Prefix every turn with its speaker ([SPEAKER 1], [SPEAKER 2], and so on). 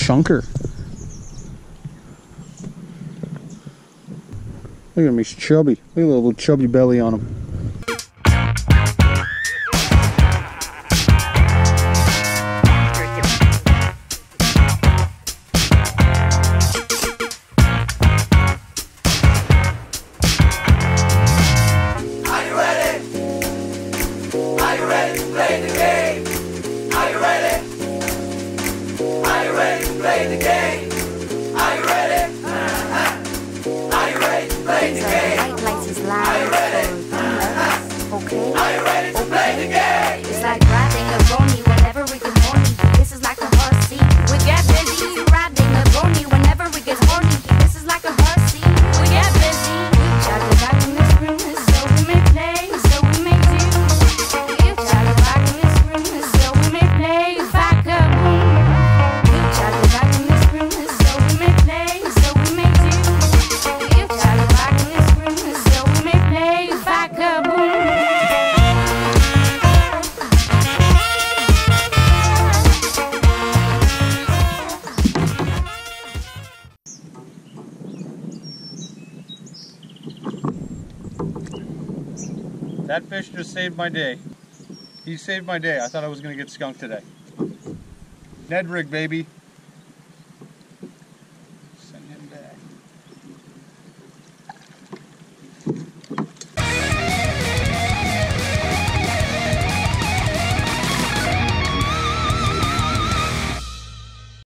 [SPEAKER 1] chunker. Look at him, he's chubby. Look at the little chubby belly on him.
[SPEAKER 2] Are you ready? To play the game? Ready to play the game? Are you ready? Uh-huh. Are you ready to play the game?
[SPEAKER 3] White lights is live. Okay.
[SPEAKER 2] Are you ready
[SPEAKER 1] That fish just saved my day. He saved my day. I thought I was going to get skunked today. Ned rig, baby. Send him back.